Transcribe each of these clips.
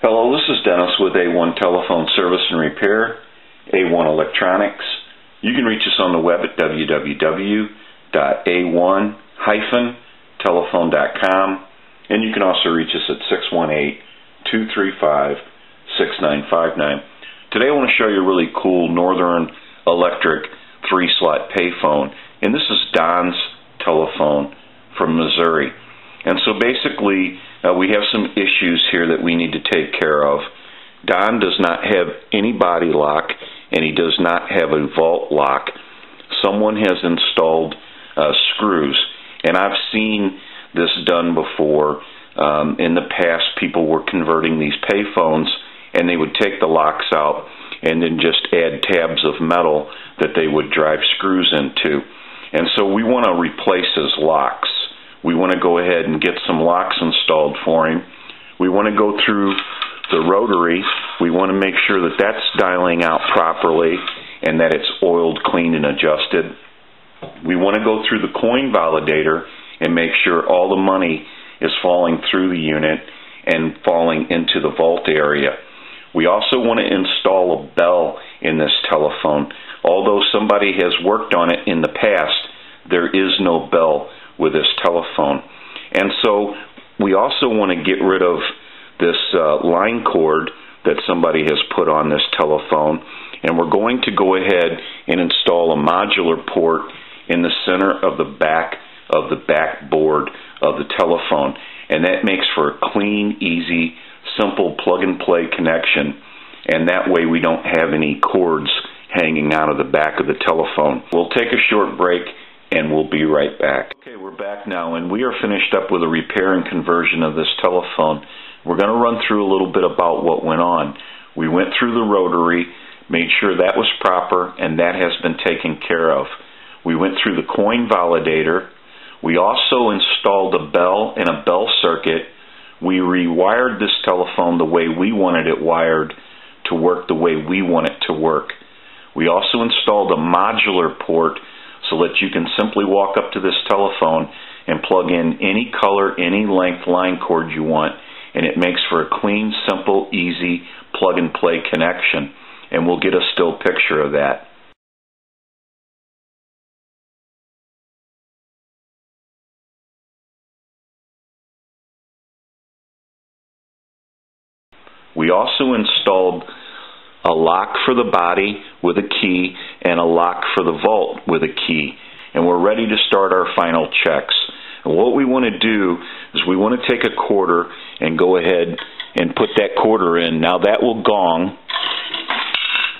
Hello, this is Dennis with A1 Telephone Service and Repair, A1 Electronics. You can reach us on the web at www.a1-telephone.com and you can also reach us at 618-235-6959. Today I want to show you a really cool Northern Electric three-slot payphone and this is Don's telephone from Missouri. And so basically uh, we have some issues here that we need to take care of. Don does not have any body lock and he does not have a vault lock. Someone has installed uh, screws and I've seen this done before. Um, in the past, people were converting these payphones and they would take the locks out and then just add tabs of metal that they would drive screws into. And so we want to replace his locks. We want to go ahead and get some locks installed for him. We want to go through the rotary. We want to make sure that that's dialing out properly and that it's oiled, clean, and adjusted. We want to go through the coin validator and make sure all the money is falling through the unit and falling into the vault area. We also want to install a bell in this telephone. Although somebody has worked on it in the past, there is no bell with this telephone. And so we also want to get rid of this uh, line cord that somebody has put on this telephone. And we're going to go ahead and install a modular port in the center of the back of the backboard of the telephone. And that makes for a clean, easy, simple plug and play connection. And that way we don't have any cords hanging out of the back of the telephone. We'll take a short break and we'll be right back. Okay, back now, and we are finished up with a repair and conversion of this telephone. We're going to run through a little bit about what went on. We went through the rotary, made sure that was proper, and that has been taken care of. We went through the coin validator. We also installed a bell and a bell circuit. We rewired this telephone the way we wanted it wired to work the way we want it to work. We also installed a modular port so that you can simply walk up to this telephone and plug in any color, any length line cord you want, and it makes for a clean, simple, easy plug and play connection. And we'll get a still picture of that. We also installed a lock for the body with a key, and a lock for the vault with a key. And we're ready to start our final checks. And what we want to do is we want to take a quarter and go ahead and put that quarter in. Now that will gong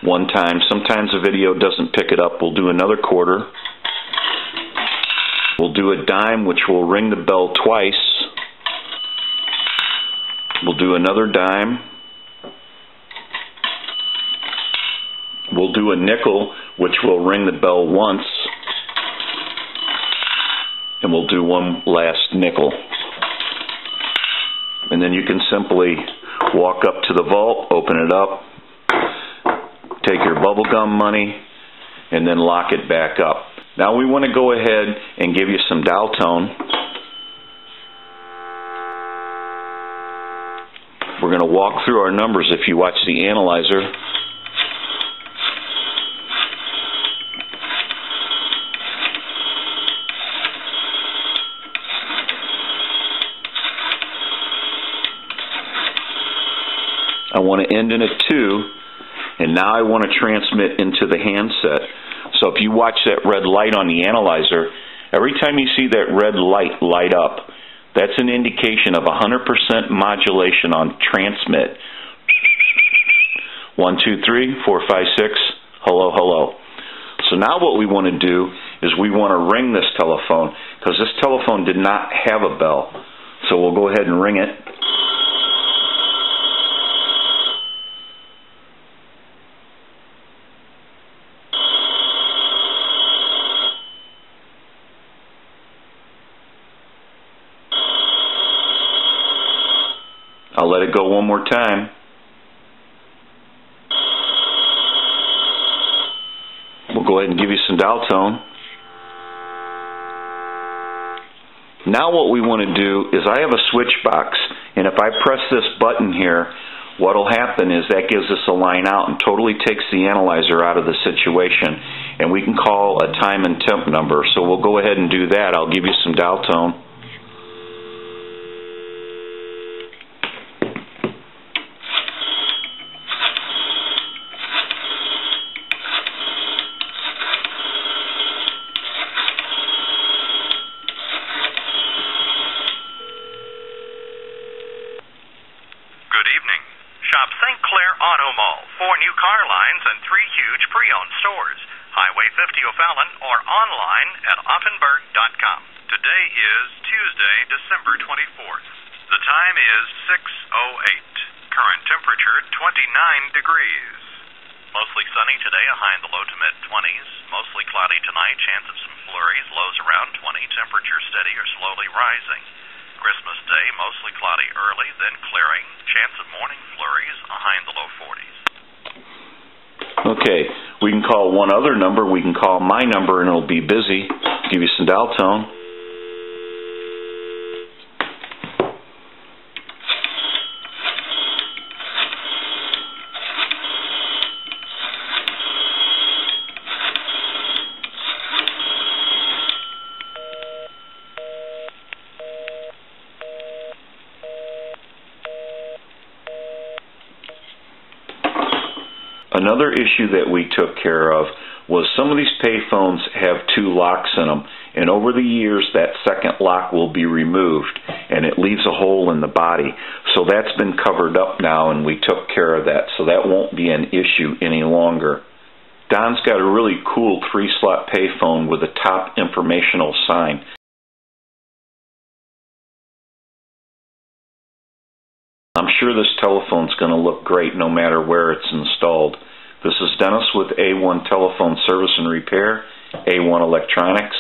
one time. Sometimes the video doesn't pick it up. We'll do another quarter. We'll do a dime, which will ring the bell twice. We'll do another dime. We'll do a nickel, which will ring the bell once, and we'll do one last nickel. And then you can simply walk up to the vault, open it up, take your bubblegum money, and then lock it back up. Now we want to go ahead and give you some dial tone. We're going to walk through our numbers if you watch the analyzer. I want to end in a 2, and now I want to transmit into the handset. So if you watch that red light on the analyzer, every time you see that red light light up, that's an indication of 100% modulation on transmit. One, two, three, four, five, six. hello, hello. So now what we want to do is we want to ring this telephone because this telephone did not have a bell. So we'll go ahead and ring it. Let it go one more time. We'll go ahead and give you some dial tone. Now what we want to do is I have a switch box and if I press this button here what will happen is that gives us a line out and totally takes the analyzer out of the situation. And we can call a time and temp number. So we'll go ahead and do that. I'll give you some dial tone. New car lines and three huge pre-owned stores. Highway 50 O'Fallon or online at Auffenberg.com. Today is Tuesday, December 24th. The time is 6.08. Current temperature 29 degrees. Mostly sunny today, a high in the low to mid 20s. Mostly cloudy tonight, chance of some flurries, lows around 20, temperature steady or slowly rising. Christmas Day, mostly cloudy early, then clearing. Chance of morning flurries, a high in the low 40s. Okay, we can call one other number. We can call my number and it'll be busy. Give you some dial tone. Another issue that we took care of was some of these payphones have two locks in them, and over the years that second lock will be removed, and it leaves a hole in the body. So that's been covered up now, and we took care of that, so that won't be an issue any longer. Don's got a really cool three-slot payphone with a top informational sign. I'm sure this telephone's going to look great no matter where it's installed. This is Dennis with A1 Telephone Service and Repair, A1 Electronics.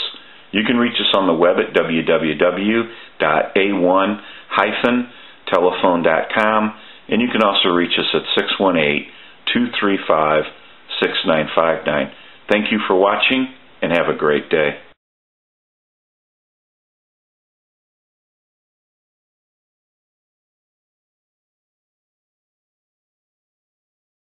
You can reach us on the web at www.a1-telephone.com and you can also reach us at 618-235-6959. Thank you for watching and have a great day.